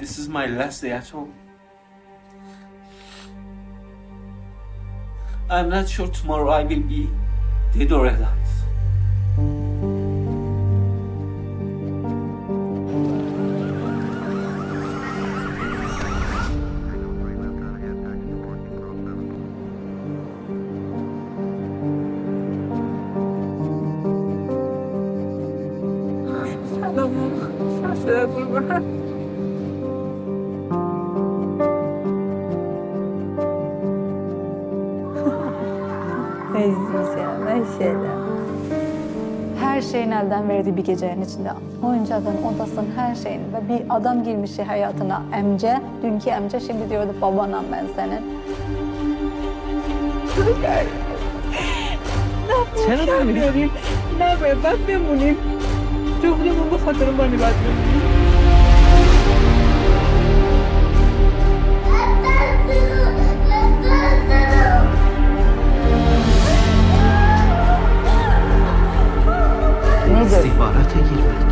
This is my last day at home. I'm not sure tomorrow I will be dead or alive. Meclis yani her. Her şeyin elden verdiği bir gecenin içinde. Oyuncağın, odasının, her şeyin. Ve bir adam girmiş hayatına emce. Dünkü emce şimdi diyordu babanam ben senin. Ne Sen adam mı? Ne yapayım? Ben memnunum. Çok da bu fotoğrafı bana bakıyorum. istihbarata girmek.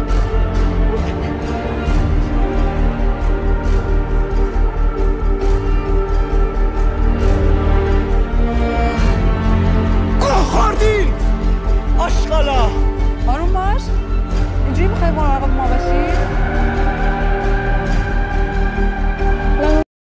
آشقالا. آروم باش اینجوری می‌خوای ما ما باشی؟